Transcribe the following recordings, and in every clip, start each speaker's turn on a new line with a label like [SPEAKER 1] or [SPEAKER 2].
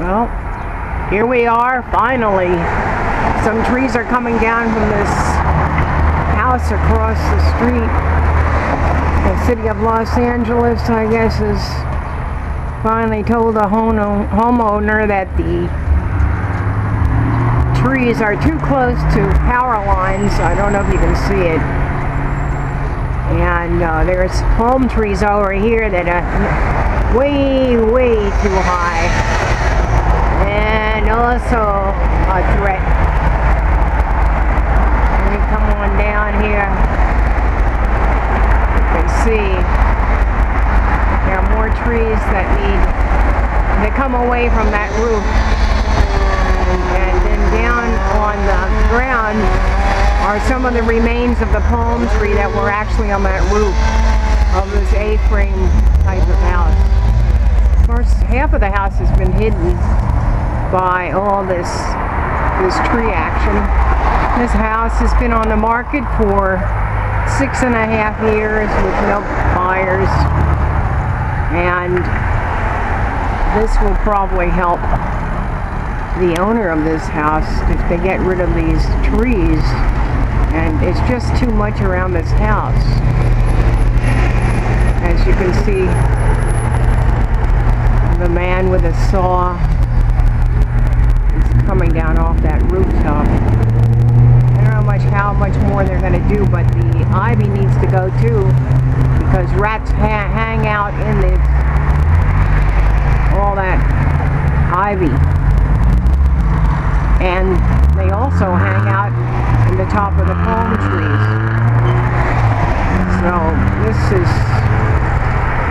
[SPEAKER 1] Well, here we are, finally. Some trees are coming down from this house across the street. The city of Los Angeles, I guess, has finally told the home homeowner that the trees are too close to power lines. I don't know if you can see it. And uh, there's palm trees over here that are way, way too high. And also a threat. Let me come on down here. You can see there are more trees that need to come away from that roof. And then down on the ground are some of the remains of the palm tree that were actually on that roof of this A-frame type of house. Of course, half of the house has been hidden by all this this tree action. This house has been on the market for six and a half years with no buyers and this will probably help the owner of this house if they get rid of these trees and it's just too much around this house. As you can see, the man with a saw coming down off that rooftop. I don't know much how much more they're going to do, but the ivy needs to go too because rats ha hang out in this all that ivy and they also hang out in the top of the palm trees. So this is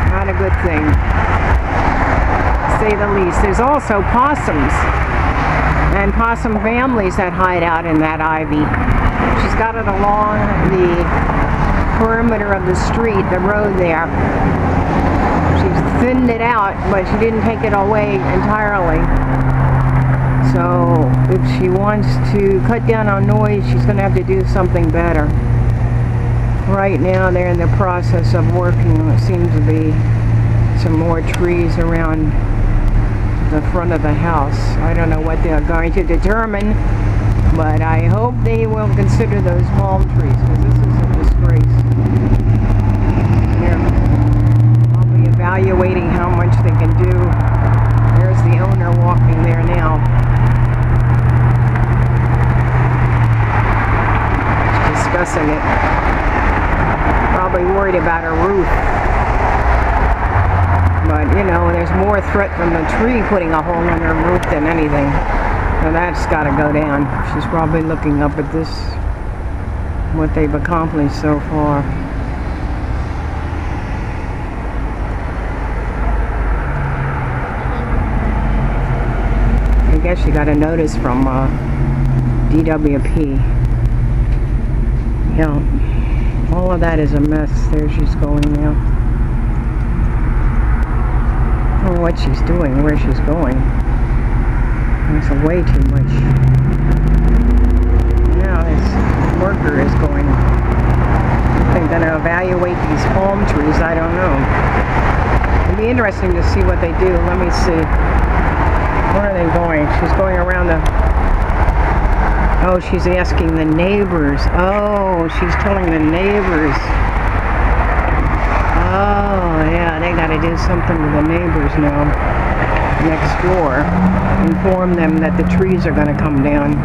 [SPEAKER 1] not a good thing, say the least. There's also possums and possum families that hide out in that ivy. She's got it along the perimeter of the street, the road there. She's thinned it out, but she didn't take it away entirely. So if she wants to cut down on noise, she's going to have to do something better. Right now they're in the process of working, it seems to be some more trees around the front of the house. I don't know what they're going to determine, but I hope they will consider those palm trees, because this is a disgrace. They're probably evaluating how much they can do. There's the owner walking there now. discussing it. Probably worried about her roof. But, you know, there's more threat from the tree putting a hole in her roof than anything. So that's got to go down. She's probably looking up at this, what they've accomplished so far. I guess she got a notice from uh, DWP. Yeah, all of that is a mess. There she's going now. Don't know what she's doing, where she's going. It's way too much. Now this worker is going. They're going to evaluate these palm trees. I don't know. It'd be interesting to see what they do. Let me see. Where are they going? She's going around the Oh, she's asking the neighbors. Oh, she's telling the neighbors. Oh, yeah, they got to do something with the neighbors now next door. Inform them that the trees are going to come down.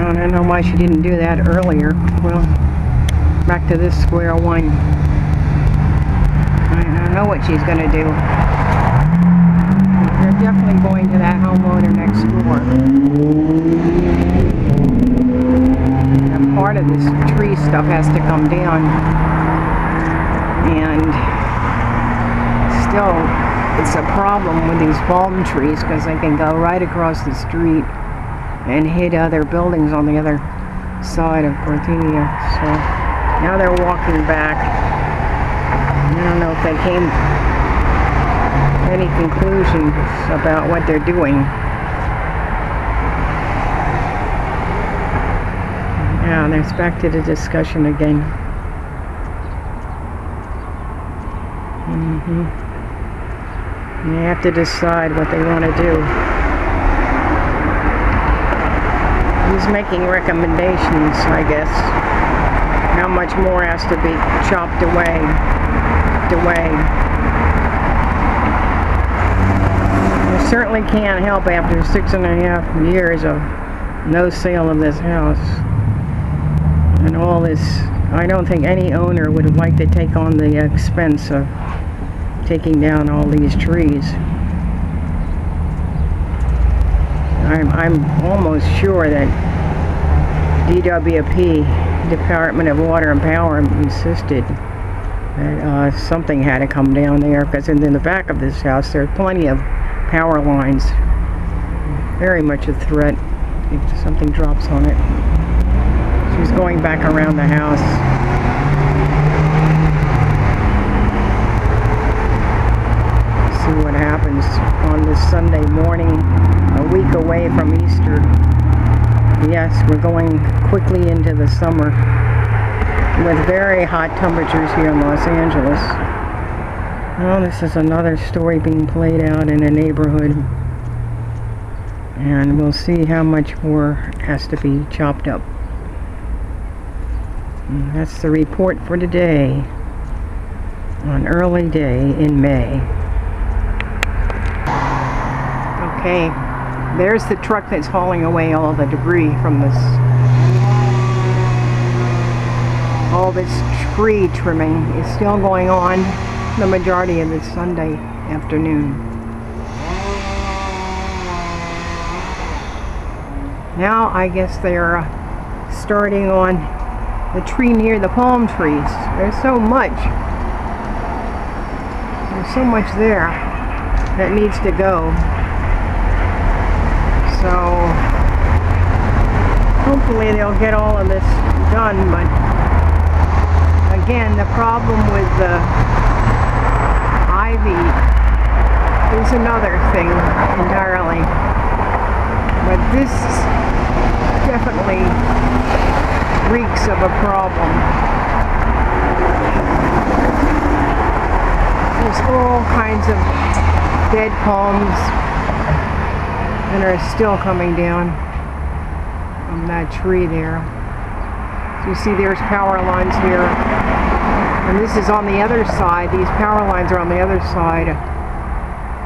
[SPEAKER 1] I don't know why she didn't do that earlier. Well, back to this square one. I don't know what she's going to do. They're definitely going to that homeowner next door part of this tree stuff has to come down and still it's a problem with these palm trees because they can go right across the street and hit other buildings on the other side of Cortinia so now they're walking back I don't know if they came to any conclusions about what they're doing Now there's back to the discussion again. Mm -hmm. And they have to decide what they want to do. He's making recommendations, I guess. How much more has to be chopped away, away. You certainly can't help after six and a half years of no sale of this house and all this I don't think any owner would like to take on the expense of taking down all these trees. I'm, I'm almost sure that DWP, Department of Water and Power, insisted that uh, something had to come down there because in, in the back of this house there are plenty of power lines. Very much a threat if something drops on it. She's going back around the house. On this Sunday morning, a week away from Easter. Yes, we're going quickly into the summer with very hot temperatures here in Los Angeles. Well, this is another story being played out in a neighborhood. And we'll see how much more has to be chopped up. And that's the report for today on early day in May. Okay, there's the truck that's hauling away all the debris from this all this tree trimming is still going on the majority of this Sunday afternoon. Now I guess they're uh, starting on the tree near the palm trees. There's so much. There's so much there that needs to go. So hopefully they'll get all of this done, but again, the problem with the ivy is another thing entirely. But this definitely reeks of a problem. There's all kinds of dead palms that are still coming down from that tree there. So you see there's power lines here. And this is on the other side. These power lines are on the other side.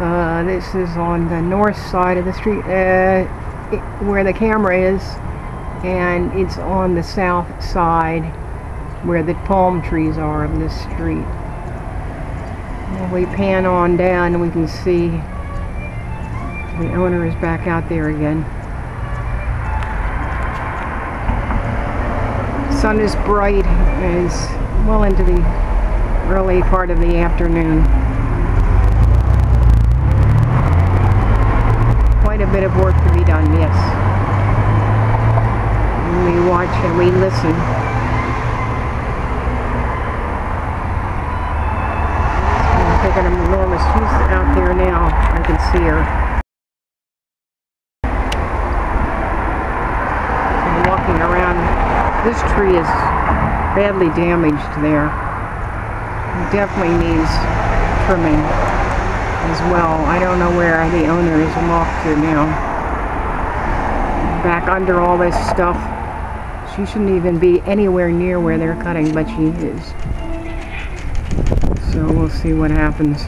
[SPEAKER 1] Uh, this is on the north side of the street uh, where the camera is and it's on the south side where the palm trees are of this street. We pan on down and we can see the owner is back out there again. Sun is bright and it's well into the early part of the afternoon. Quite a bit of work to be done, yes we watch and we listen. I'm taking an enormous, she's out there now. I can see her. I'm walking around. This tree is badly damaged there. It definitely needs trimming as well. I don't know where the owner is walked to now. Back under all this stuff. She shouldn't even be anywhere near where they're cutting, but she is. So we'll see what happens.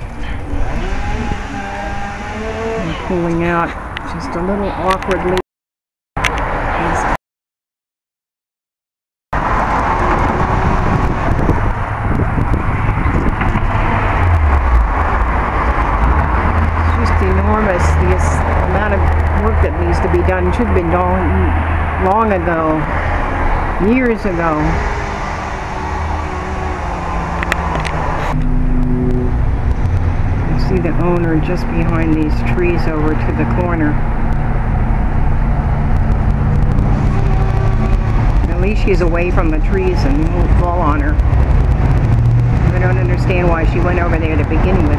[SPEAKER 1] I'm pulling out just a little awkwardly. enormous the amount of work that needs to be done should have been done long ago years ago. You see the owner just behind these trees over to the corner. At least she's away from the trees and won't fall on her. I don't understand why she went over there to begin with.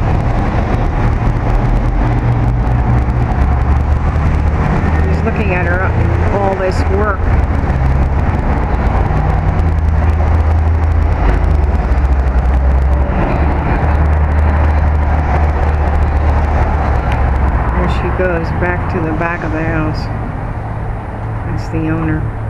[SPEAKER 1] Just looking at her, all this work There she goes back to the back of the house. That's the owner.